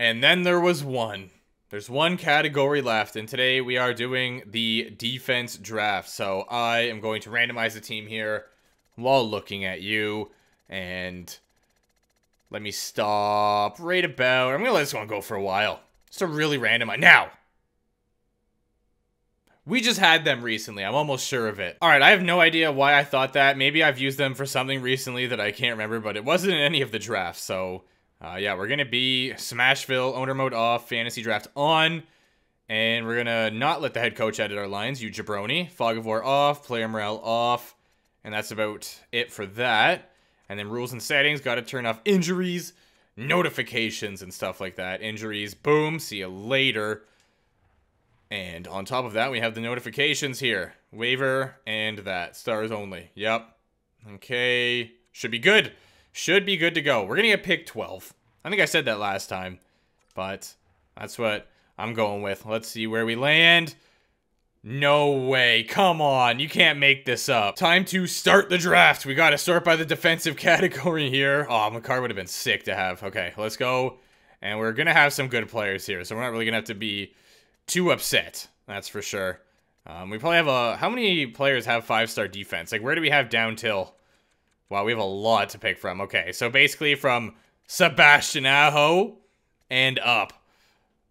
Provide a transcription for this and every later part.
And then there was one. There's one category left, and today we are doing the defense draft. So I am going to randomize the team here while looking at you. And let me stop right about. I'm going to let this one go for a while. Just a really random. Now! We just had them recently. I'm almost sure of it. All right, I have no idea why I thought that. Maybe I've used them for something recently that I can't remember, but it wasn't in any of the drafts. So uh, yeah, we're going to be Smashville, owner mode off, fantasy draft on. And we're going to not let the head coach edit our lines, you jabroni. Fog of War off, player morale off. And that's about it for that. And then rules and settings, got to turn off injuries, notifications, and stuff like that. Injuries, boom, see you later. And on top of that, we have the notifications here. Waiver and that. Stars only. Yep. Okay. Should be good. Should be good to go. We're going to get pick 12. I think I said that last time. But that's what I'm going with. Let's see where we land. No way. Come on. You can't make this up. Time to start the draft. We got to start by the defensive category here. Oh, Makar would have been sick to have. Okay, let's go. And we're going to have some good players here. So we're not really going to have to be too upset. That's for sure. Um, we probably have a... How many players have five-star defense? Like, where do we have down till? Wow, we have a lot to pick from. Okay, so basically from Sebastian Aho and up.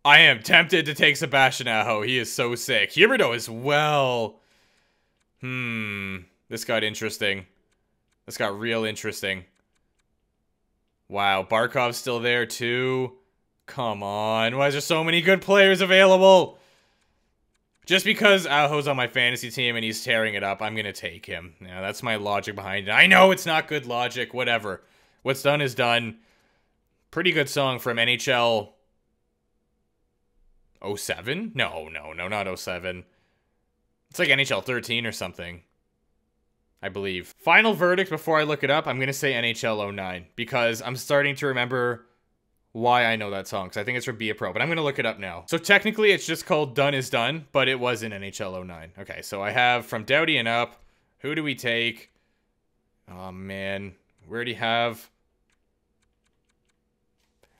I am tempted to take Sebastian Aho. He is so sick. Huberdeau as well. Hmm. This got interesting. This got real interesting. Wow, Barkov's still there too. Come on. Why is there so many good players available? Just because Aho's on my fantasy team and he's tearing it up, I'm going to take him. Yeah, that's my logic behind it. I know it's not good logic, whatever. What's done is done. Pretty good song from NHL 07? No, no, no, not 07. It's like NHL 13 or something. I believe. Final verdict before I look it up, I'm going to say NHL 09 because I'm starting to remember why I know that song, because I think it's from Be a Pro, but I'm going to look it up now. So technically, it's just called Done is Done, but it was in NHL 09. Okay, so I have from Doughty and up. Who do we take? Oh, man. Where do we already have...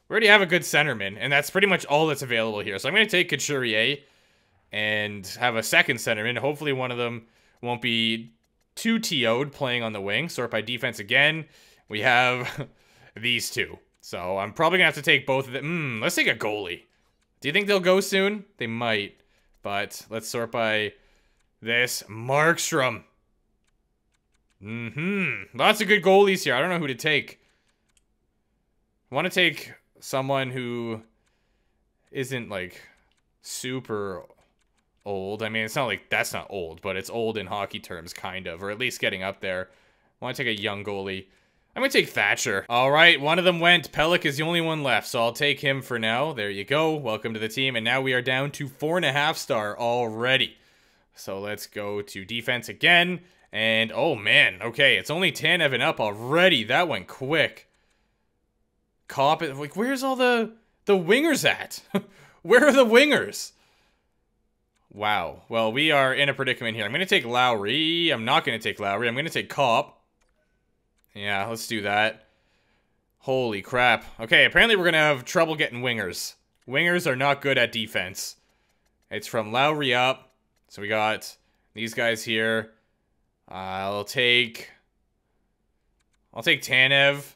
We already have a good centerman, and that's pretty much all that's available here. So I'm going to take Couturier and have a second centerman. Hopefully one of them won't be too TO'd playing on the wing. Sort by defense again. We have these two. So I'm probably going to have to take both of them. Mm, let's take a goalie. Do you think they'll go soon? They might. But let's sort by this. Markstrom. Mm-hmm. Lots of good goalies here. I don't know who to take. I want to take someone who isn't, like, super old. I mean, it's not like that's not old, but it's old in hockey terms, kind of. Or at least getting up there. I want to take a young goalie. I'm gonna take Thatcher. All right, one of them went. Pelech is the only one left, so I'll take him for now. There you go. Welcome to the team. And now we are down to four and a half star already. So let's go to defense again. And, oh man, okay, it's only Tanev and up already. That went quick. Copp, like, where's all the, the wingers at? Where are the wingers? Wow. Well, we are in a predicament here. I'm going to take Lowry. I'm not going to take Lowry. I'm going to take Copp. Yeah, let's do that. Holy crap. Okay, apparently we're going to have trouble getting wingers. Wingers are not good at defense. It's from Lowry up. So we got these guys here. I'll take... I'll take Tanev.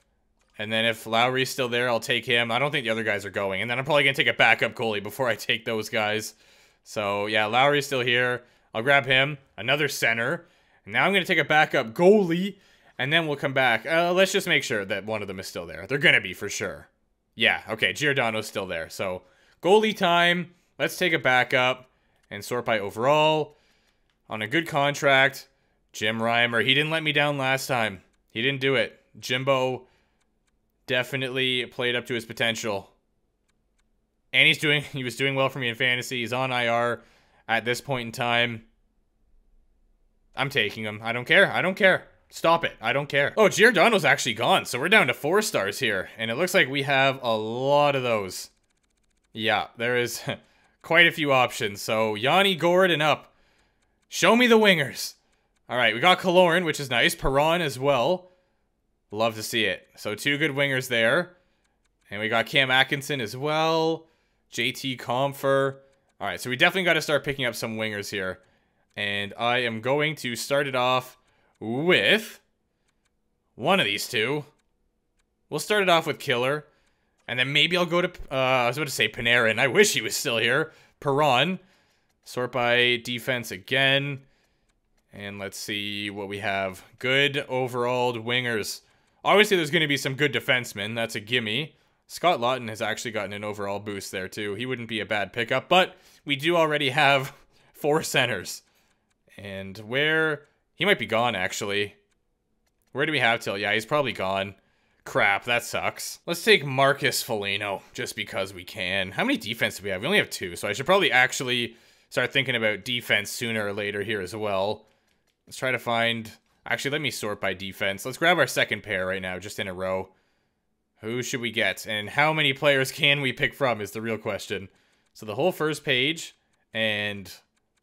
And then if Lowry's still there, I'll take him. I don't think the other guys are going. And then I'm probably going to take a backup goalie before I take those guys. So, yeah, Lowry's still here. I'll grab him. Another center. And now I'm going to take a backup goalie and then we'll come back. Uh, let's just make sure that one of them is still there. They're going to be for sure. Yeah, okay, Giordano's still there. So, goalie time. Let's take a backup and sort by overall. On a good contract, Jim Reimer. He didn't let me down last time. He didn't do it. Jimbo definitely played up to his potential. And he's doing he was doing well for me in fantasy. He's on IR at this point in time. I'm taking him. I don't care. I don't care. Stop it. I don't care. Oh, Giordano's actually gone, so we're down to four stars here. And it looks like we have a lot of those. Yeah, there is quite a few options. So, Yanni Gourde and up. Show me the wingers. All right, we got Killorn, which is nice. Perron as well. Love to see it. So, two good wingers there. And we got Cam Atkinson as well. JT Compher. All right, so we definitely got to start picking up some wingers here. And I am going to start it off with one of these two. We'll start it off with Killer. And then maybe I'll go to, uh, I was about to say Panarin. I wish he was still here. Perron. Sort by defense again. And let's see what we have. Good overall wingers. Obviously, there's going to be some good defensemen. That's a gimme. Scott Lawton has actually gotten an overall boost there, too. He wouldn't be a bad pickup, but we do already have four centers. And where... He might be gone, actually. Where do we have Till? Yeah, he's probably gone. Crap, that sucks. Let's take Marcus Foligno, just because we can. How many defense do we have? We only have two, so I should probably actually start thinking about defense sooner or later here as well. Let's try to find... Actually, let me sort by defense. Let's grab our second pair right now, just in a row. Who should we get? And how many players can we pick from is the real question. So the whole first page, and...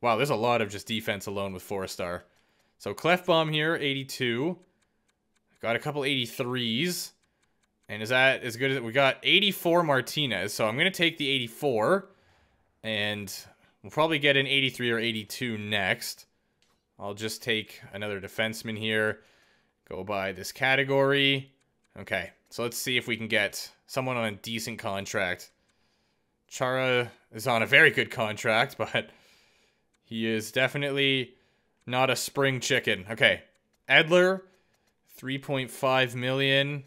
Wow, there's a lot of just defense alone with four-star. So Klefbom here, 82. Got a couple 83s. And is that as good as... We got 84 Martinez, so I'm going to take the 84. And we'll probably get an 83 or 82 next. I'll just take another defenseman here. Go by this category. Okay, so let's see if we can get someone on a decent contract. Chara is on a very good contract, but he is definitely not a spring chicken. Okay, Edler 3.5 million.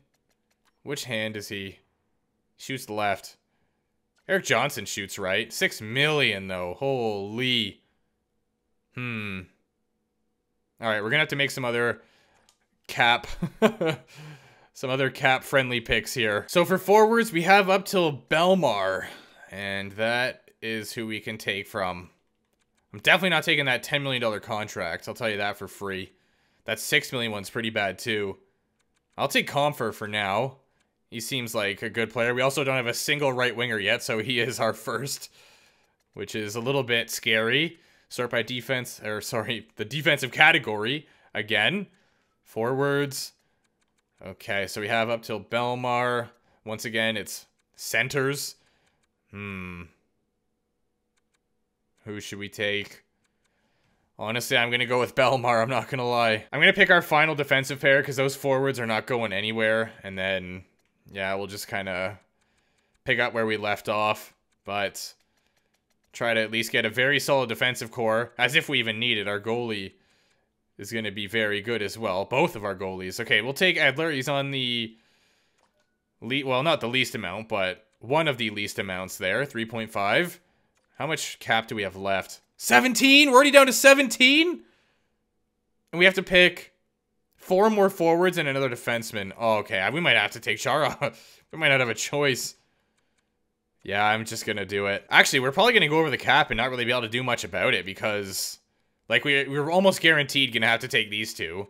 Which hand is he? Shoots left. Erik Johnson shoots right. 6 million, though. Holy. Hmm. Alright, we're going to have to make some other cap. some other cap-friendly picks here. So for forwards, we have up till Bellemare, And that is who we can take from. I'm definitely not taking that $10 million contract. I'll tell you that for free. That 6 million one's pretty bad too. I'll take Compher for now. He seems like a good player. We also don't have a single right winger yet, so he is our first, which is a little bit scary. Sort by defense, or sorry, the defensive category again. Forwards. Okay, so we have up till Bellemare. Once again, it's centers. Hmm. Who should we take? Honestly, I'm going to go with Bellemare. I'm not going to lie. I'm going to pick our final defensive pair because those forwards are not going anywhere. And then, yeah, we'll just kind of pick up where we left off. But try to at least get a very solid defensive core, as if we even need it. Our goalie is going to be very good as well. Both of our goalies. Okay, we'll take Edler. He's on the... Le well, not the least amount, but one of the least amounts there. 3.5. How much cap do we have left? 17? We're already down to 17? And we have to pick four more forwards and another defenseman. Oh, okay. We might have to take Chara. we might not have a choice. Yeah, I'm just to do it. Actually, we're probably to go over the cap and not really be able to do much about it because, like, we, we are almost guaranteed to have to take these two.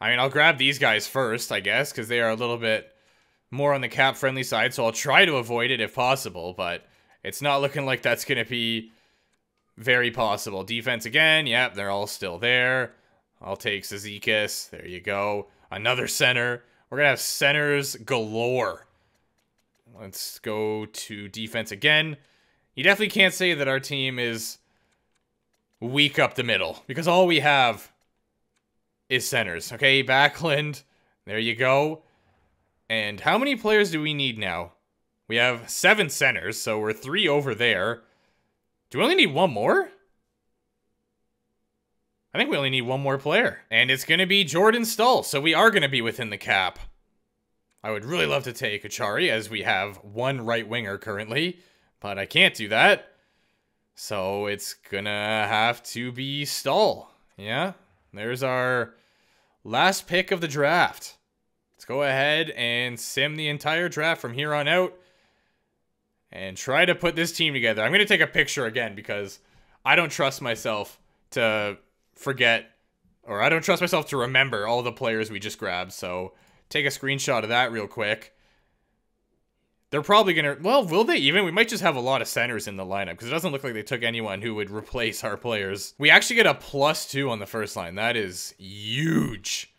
I mean, I'll grab these guys first, I guess, because they are a little bit more on the cap-friendly side, so I'll try to avoid it if possible, but it's not looking like that's to be very possible. Defense again. Yep, they're all still there. I'll take Cizikas. There you go. Another center. We're to have centers galore. Let's go to defense again. You definitely can't say that our team is weak up the middle because all we have is centers. Okay, Backlund. There you go. And how many players do we need now? We have seven centers, so we're three over there. Do we only need one more? I think we only need one more player. And it's going to be Jordan Staal, so we are going to be within the cap. I would really love to take Achari, as we have one right winger currently, but I can't do that. So it's to have to be Staal. Yeah, there's our last pick of the draft. Let's go ahead and sim the entire draft from here on out and try to put this team together. I'm to take a picture again because I don't trust myself to forget or I don't trust myself to remember all the players we just grabbed. So take a screenshot of that real quick. They're probably going to, well, will they even? We might just have a lot of centers in the lineup because it doesn't look like they took anyone who would replace our players. We actually get a plus two on the first line. That is huge.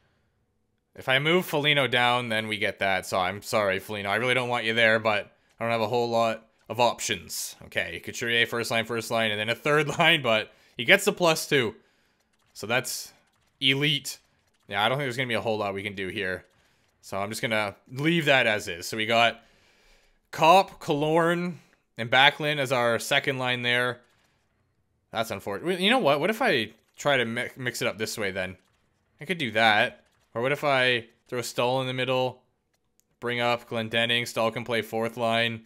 If I move Foligno down, then we get that. So I'm sorry, Foligno. I really don't want you there, but I don't have a whole lot of options. Okay, Couturier first line, first line, and then a third line, but he gets the plus two. So that's elite. Yeah, I don't think there's going to be a whole lot we can do here. So I'm just going to leave that as is. So we got Copp, Killorn, and Backlund as our second line there. That's unfortunate. You know what? What if I try to mix it up this way then? I could do that. Or what if I throw Staal in the middle, bring up Glendening, Staal can play fourth line.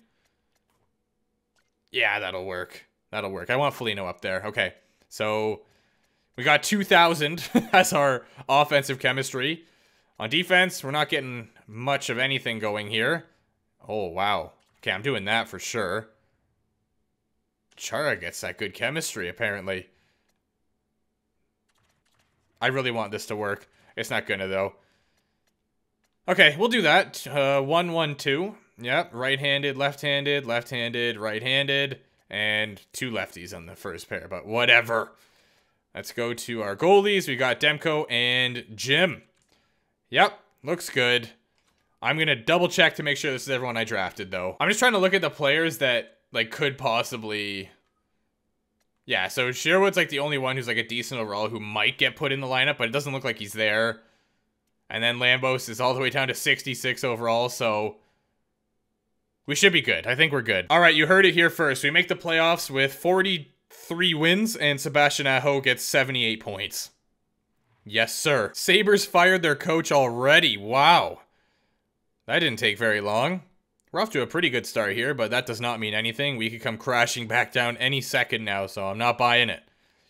Yeah, that'll work. That'll work. I want Foligno up there. Okay. So we got 2,000 as our offensive chemistry. On defense, we're not getting much of anything going here. Oh, wow. Okay, I'm doing that for sure. Chara gets that good chemistry, apparently. I really want this to work. It's not gonna, though. Okay, we'll do that. Uh, one, one, two. Yep, right-handed, left-handed, left-handed, right-handed, and two lefties on the first pair, but whatever. Let's go to our goalies. We got Demko and Jim. Yep, looks good. I'm going to double check to make sure this is everyone I drafted, though. I'm just trying to look at the players that, like, could possibly... Yeah, so Sherwood's, like, the only one who's, like, a decent overall who might get put in the lineup, but it doesn't look like he's there. And then Lambos is all the way down to 66 overall, so... We should be good. I think we're good. All right, you heard it here first. We make the playoffs with 43 wins, and Sebastian Aho gets 78 points. Yes, sir. Sabres fired their coach already. Wow. That didn't take very long. We're off to a pretty good start here, but that does not mean anything. We could come crashing back down any second now, so I'm not buying it.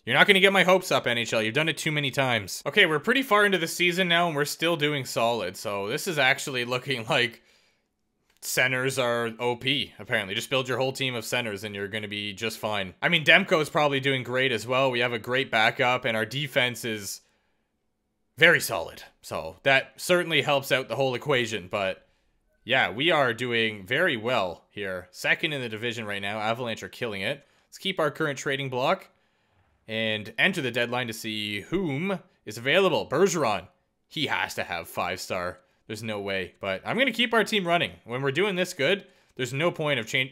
You're not going to get my hopes up, NHL. You've done it too many times. Okay, we're pretty far into the season now, and we're still doing solid. So this is actually looking like centers are OP, apparently. Just build your whole team of centers, and you're going to be just fine. I mean, Demko is probably doing great as well. We have a great backup, and our defense is very solid. So that certainly helps out the whole equation, but yeah, we are doing very well here. Second in the division right now. Avalanche are killing it. Let's keep our current trading block and enter the deadline to see whom is available. Bergeron. He has to have five star. There's no way. But I'm going to keep our team running. When we're doing this good, there's no point of change.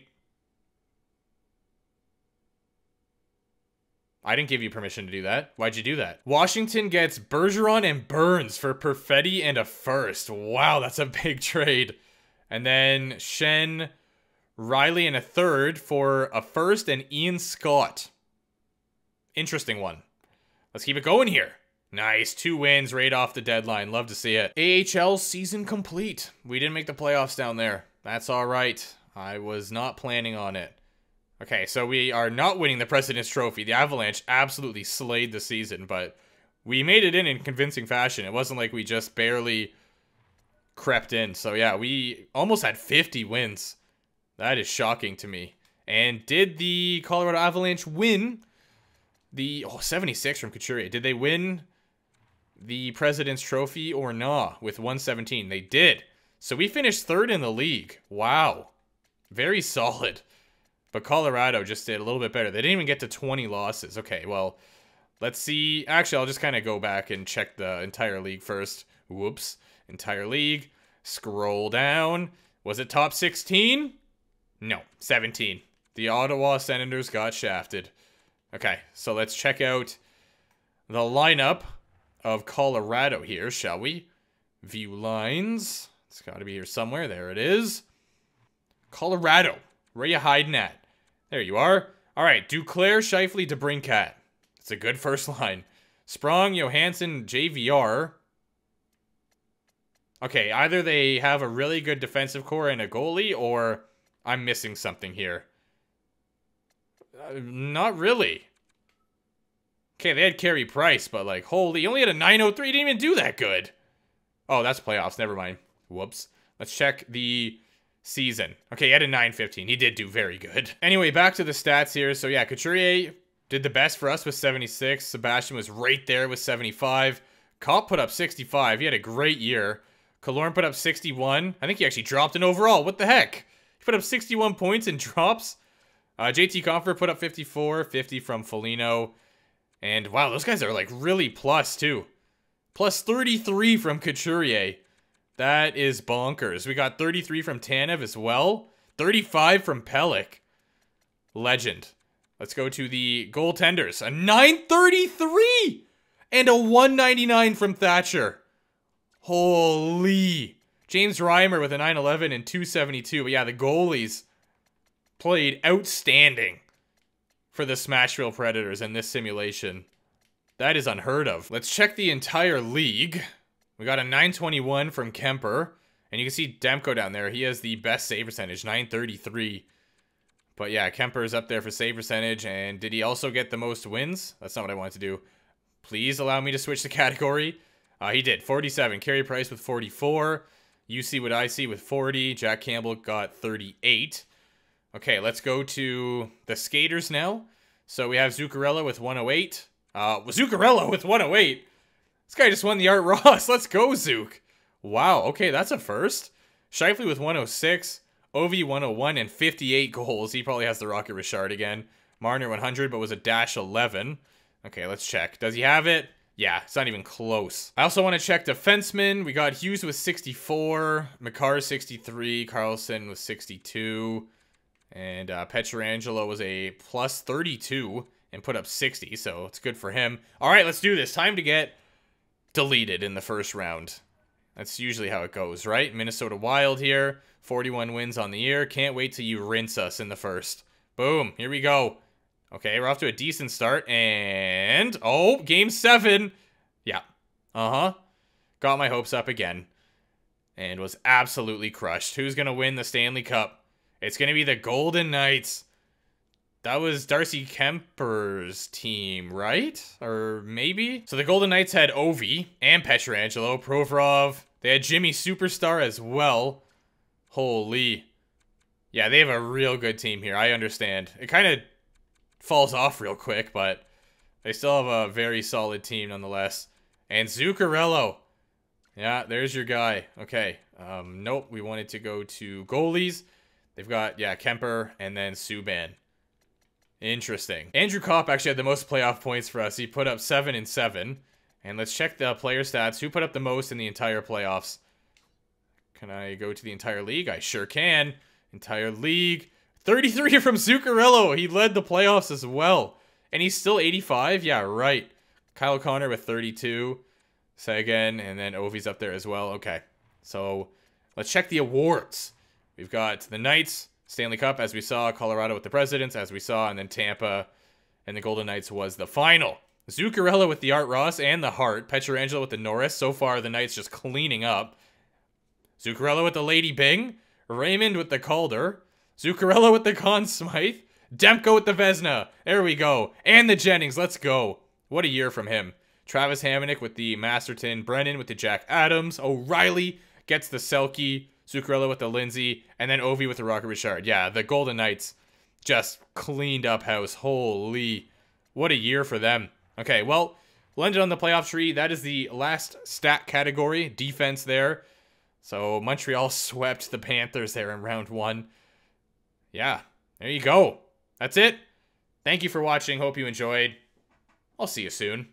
I didn't give you permission to do that. Why'd you do that? Washington gets Bergeron and Burns for Perfetti and a first. Wow, that's a big trade. And then Shen, Riley, and a third for a first and Ian Scott. Interesting one. Let's keep it going here. Nice. Two wins right off the deadline. Love to see it. AHL season complete. We didn't make the playoffs down there. That's all right. I was not planning on it. Okay, so we are not winning the President's Trophy. The Avalanche absolutely slayed the season, but we made it in in convincing fashion. It wasn't like we just barely crept in. So yeah, we almost had 50 wins. That is shocking to me. And did the Colorado Avalanche win the oh, 76 from Couturier? Did they win the President's Trophy or not with 117? They did. So we finished third in the league. Wow. Very solid. But Colorado just did a little bit better. They didn't even get to 20 losses. Okay, well, let's see. Actually, I'll just kind of go back and check the entire league first. Whoops entire league. Scroll down. Was it top 16? No, 17. The Ottawa Senators got shafted. Okay, so let's check out the lineup of Colorado here, shall we? View lines. It's got to be here somewhere. There it is. Colorado. Where you hiding at? There you are. All right, Duclair, Scheifele, DeBrincat. It's a good first line. Sprong, Johansson, JVR. Okay, either they have a really good defensive core and a goalie, or I'm missing something here. Uh, not really. Okay, they had Carey Price, but like, holy, he only had a 903. He didn't even do that good. Oh, that's playoffs. Never mind. Whoops. Let's check the season. Okay, he had a 915. He did do very good. Anyway, back to the stats here. So yeah, Couturier did the best for us with 76. Sebastian was right there with 75. Copp put up 65. He had a great year. Killorn put up 61. I think he actually dropped an overall. What the heck? He put up 61 points and drops. Uh, JT Compher put up 54, 50 from Foligno. And wow, those guys are like really plus too. Plus 33 from Couturier. That is bonkers. We got 33 from Tanev as well. 35 from Pelech. Legend. Let's go to the goaltenders. A 933 and a 199 from Thatcher. Holy. James Reimer with a 911 and 272. But yeah, the goalies played outstanding for the Smashville Predators in this simulation. That is unheard of. Let's check the entire league. We got a 921 from Kuemper. And you can see Demko down there. He has the best save percentage, 933. But yeah, Kuemper is up there for save percentage. And did he also get the most wins? That's not what I wanted to do. Please allow me to switch the category. Uh, he did. 47. Carey Price with 44. You see what I see with 40. Jack Campbell got 38. Okay, let's go to the skaters now. So we have Zuccarello with 108. Uh, Zuccarello with 108. This guy just won the Art Ross. Let's go, Zook. Wow, okay, that's a first. Scheifele with 106. Ovi 101 and 58 goals. He probably has the Rocket Richard again. Marner 100, but was a dash 11. Okay, let's check. Does he have it? Yeah, it's not even close. I also want to check defensemen. We got Hughes with 64, Makar 63, Carlson with 62, and uh, Pietrangelo was a plus 32 and put up 60, so it's good for him. All right, let's do this. Time to get deleted in the first round. That's usually how it goes, right? Minnesota Wild here, 41 wins on the year. Can't wait till you rinse us in the first. Boom, here we go. Okay, we're off to a decent start, and... Oh, game seven! Yeah. Uh-huh. Got my hopes up again. And was absolutely crushed. Who's gonna win the Stanley Cup? It's gonna be the Golden Knights. That was Darcy Kuemper's team, right? Or maybe? So the Golden Knights had Ovi and Pietrangelo, Provorov. They had Jimmy Superstar as well. Holy. Yeah, they have a real good team here. I understand. It kind of falls off real quick, but they still have a very solid team nonetheless. And Zuccarello. Yeah, there's your guy. Okay. Um, nope, we wanted to go to goalies. They've got, yeah, Kemper and then Subban. Interesting. Andrew Copp actually had the most playoff points for us. He put up 7 and 7. And let's check the player stats. Who put up the most in the entire playoffs? Can I go to the entire league? I sure can. Entire league. 33 from Zuccarello. He led the playoffs as well. And he's still 85? Yeah, right. Kyle O'Connor with 32. Seguin, and then Ovi's up there as well. Okay. So let's check the awards. We've got the Knights, Stanley Cup, as we saw, Colorado with the Presidents, as we saw, and then Tampa and the Golden Knights was the final. Zuccarello with the Art Ross and the Hart. Pietrangelo with the Norris. So far, the Knights just cleaning up. Zuccarello with the Lady Byng. Raymond with the Calder. Zuccarello with the Conn Smythe. Demko with the Vezina. There we go. And the Jennings. Let's go. What a year from him. Travis Hamonic with the Masterton. Brennan with the Jack Adams. O'Reilly gets the Selke. Zuccarello with the Lindsay. And then Ovi with the Rocket Richard. Yeah, the Golden Knights just cleaned up house. Holy. What a year for them. Okay, well, it on the playoff tree. That is the last stat category. Defense there. So Montreal swept the Panthers there in round one yeah, there you go. That's it. Thank you for watching. Hope you enjoyed. I'll see you soon.